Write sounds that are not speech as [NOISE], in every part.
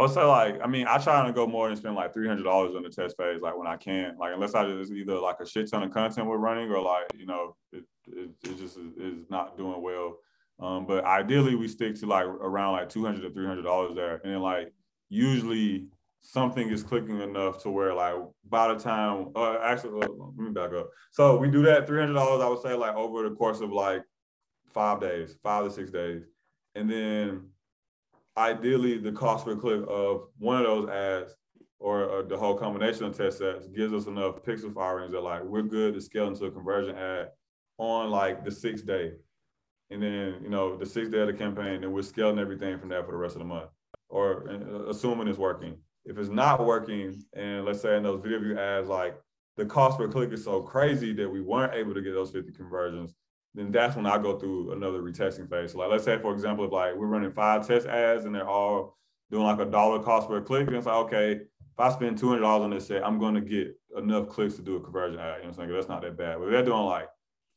I would say like I mean I try to go more and spend like three hundred dollars on the test phase like when I can like unless I just either like a shit ton of content we're running or like you know it it, it just is, is, not doing well. Um, but ideally we stick to like around like two hundred to three hundred dollars there, and then like usually something is clicking enough to where like by the time uh, actually let me back up. So we do that three hundred dollars I would say like over the course of like five days, five to six days, and then ideally the cost per click of one of those ads or uh, the whole combination of test sets gives us enough pixel firings that like we're good to scale into a conversion ad on like the sixth day. And then, you know, the sixth day of the campaign, and we're scaling everything from that for the rest of the month, or uh, assuming it's working. If it's not working, and let's say in those video view ads, like the cost per click is so crazy that we weren't able to get those 50 conversions, then that's when I go through another retesting phase. So like let's say for example, if like we're running five test ads and they're all doing like a dollar cost per click, and it's like, okay, if I spend two hundred dollars on this set, I'm gonna get enough clicks to do a conversion ad. You know what I'm saying? That's not that bad. But they're doing like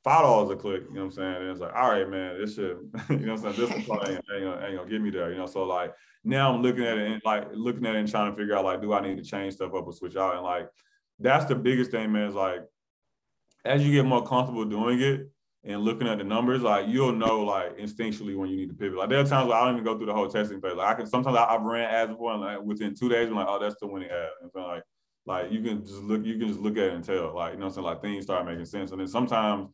five dollars a click, you know what I'm saying? And it's like, all right, man, this shit, [LAUGHS] you know what I'm saying? This ain't, ain't, gonna, ain't gonna get me there, you know. So like now I'm looking at it and like looking at it and trying to figure out like, do I need to change stuff up or switch out? And like that's the biggest thing, man, is like as you get more comfortable doing it, and looking at the numbers, like you'll know like instinctually when you need to pivot. Like there are times where I don't even go through the whole testing phase. Like I can sometimes I, have ran ads before and like within two days I'm like, oh, that's the winning ad. And so like like you can just look, you can just look at it and tell. Like, you know what I'm saying? Like things start making sense. And then sometimes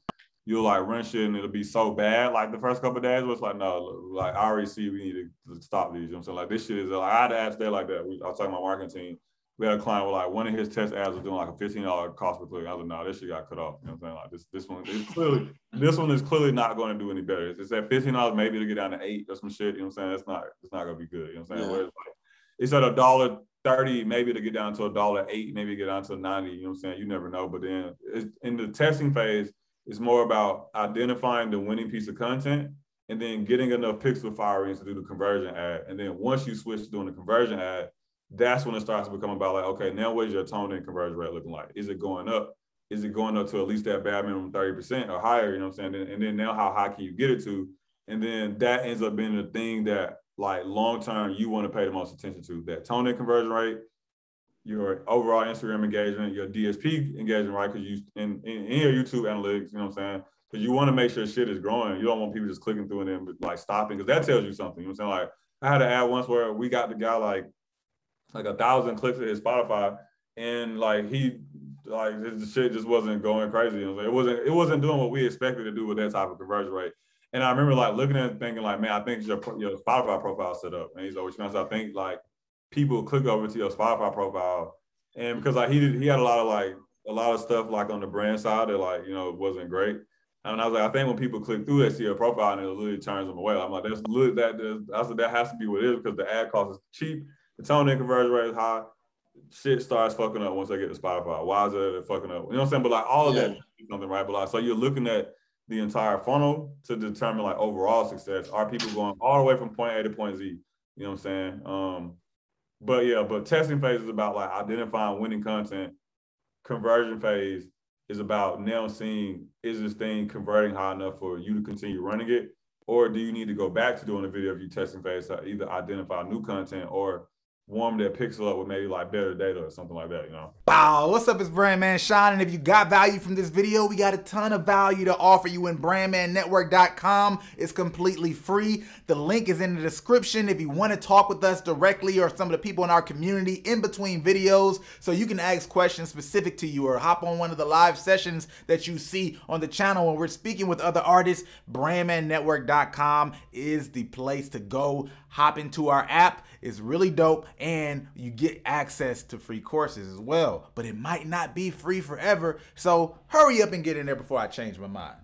you'll like run shit and it'll be so bad. Like the first couple days was like, no, like I already see we need to stop these. You know what I'm saying? Like this shit is like I had ads there like that. I was talking to my marketing team we had a client with like one of his test ads was doing like a fifteen dollar cost per click. I was like, no, this shit got cut off. You know what I'm saying? Like this, this one is clearly this one is clearly not going to do any better. It's at fifteen dollars, maybe to get down to eight or some shit. You know what I'm saying? It's not, it's not gonna be good. You know what I'm saying? Yeah. Whereas like, it's at a dollar thirty, maybe to get down to a dollar eight, maybe get down to ninety. You know what I'm saying? You never know. But then in the testing phase, it's more about identifying the winning piece of content and then getting enough pixel firings to do the conversion ad. And then once you switch to doing the conversion ad, that's when it starts to become about like, okay, now what's your ToneDen conversion rate looking like? Is it going up? Is it going up to at least that bad minimum 30% or higher? You know what I'm saying? And then now how high can you get it to? And then that ends up being the thing that like long term you want to pay the most attention to. That ToneDen conversion rate, your overall Instagram engagement, your DSP engagement, right? Because you in, in, in, your YouTube analytics, you know what I'm saying? Because you want to make sure shit is growing. You don't want people just clicking through and then like stopping because that tells you something. You know what I'm saying? Like I had an ad once where we got the guy like like a thousand clicks at his Spotify, and like he like his shit just wasn't going crazy. It wasn't it wasn't doing what we expected to do with that type of conversion rate. And I remember like looking at it thinking like, man, I think your your Spotify profile set up. And he's always trying to I think like people click over to your Spotify profile, and because like he did, he had a lot of like a lot of stuff like on the brand side that like you know wasn't great. And I was like, I think when people click through that see your profile and it literally turns them away. I'm like, that's literally that that's that has to be what it is because the ad cost is cheap the ToneDen conversion rate is high. Shit starts fucking up once they get to Spotify. Why is it fucking up? You know what I'm saying? But like all of yeah. that something right. But like so you're looking at the entire funnel to determine like overall success. Are people going all the way from point A to point Z? You know what I'm saying? Um, but yeah, but testing phase is about like identifying winning content. Conversion phase is about now seeing is this thing converting high enough for you to continue running it, or do you need to go back to doing a video of you testing phase to either identify new content or warm that pixel up with maybe like better data or something like that, you know? Wow, what's up? It's Brandman Sean, and if you got value from this video, we got a ton of value to offer you in brandmannetwork.com. It's completely free. The link is in the description if you want to talk with us directly or some of the people in our community in between videos so you can ask questions specific to you or hop on one of the live sessions that you see on the channel when we're speaking with other artists. brandmannetwork.com is the place to go. Hop into our app. It's really dope and you get access to free courses as well. But it might not be free forever. So hurry up and get in there before I change my mind.